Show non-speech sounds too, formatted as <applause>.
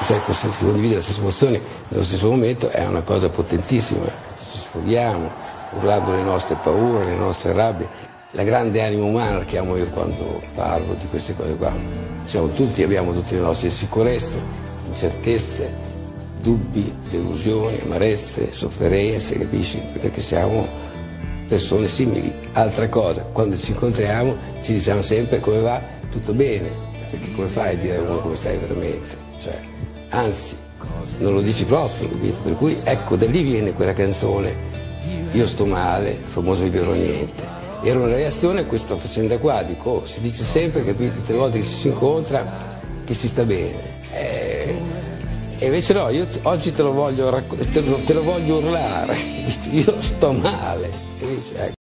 se si condivide la stessa emozione nello stesso momento è una cosa potentissima, ci sfoghiamo, urlando le nostre paure, le nostre rabbie, la grande anima umana la chiamo io quando parlo di queste cose qua. Siamo tutti, abbiamo tutte le nostre insicurezze, incertezze, dubbi, delusioni, amarezze, sofferenze, capisci? Perché siamo persone simili. Altra cosa, quando ci incontriamo ci diciamo sempre come va, tutto bene, perché come fai a dire a uno come stai veramente? Cioè, anzi, non lo dici proprio, capito? Per cui ecco, da lì viene quella canzone, io sto male, famoso io non niente. Era una reazione a questa faccenda qua, dico, oh, si dice sempre, capito, tutte le volte che si incontra, che si sta bene. Eh, e invece no, io oggi te lo voglio, te lo, te lo voglio urlare, <laughs> io sto male. Capisci? Ecco.